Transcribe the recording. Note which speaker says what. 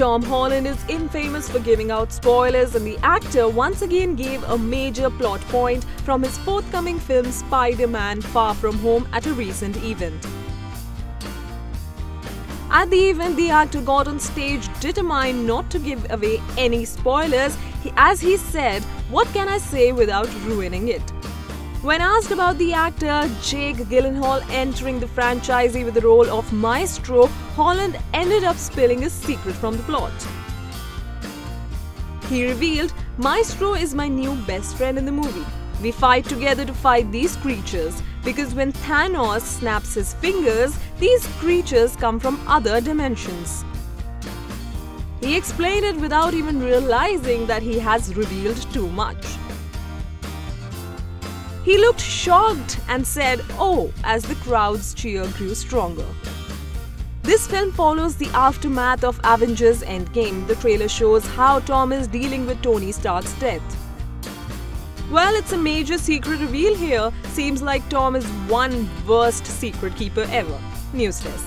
Speaker 1: Tom Holland is infamous for giving out spoilers, and the actor once again gave a major plot point from his forthcoming film Spider Man Far From Home at a recent event. At the event, the actor got on stage determined not to give away any spoilers, as he said, What can I say without ruining it? When asked about the actor Jake Gyllenhaal entering the franchise with the role of Mysterio, Holland ended up spilling a secret from the plot. He revealed, Mysterio is my new best friend in the movie. We fight together to fight these creatures because when Thanos snaps his fingers, these creatures come from other dimensions. He explained it without even realizing that he has revealed too much. He looked shocked and said, Oh, as the crowd's cheer grew stronger. This film follows the aftermath of Avengers Endgame. The trailer shows how Tom is dealing with Tony Stark's death. Well, it's a major secret reveal here. Seems like Tom is one worst secret keeper ever. News Desk.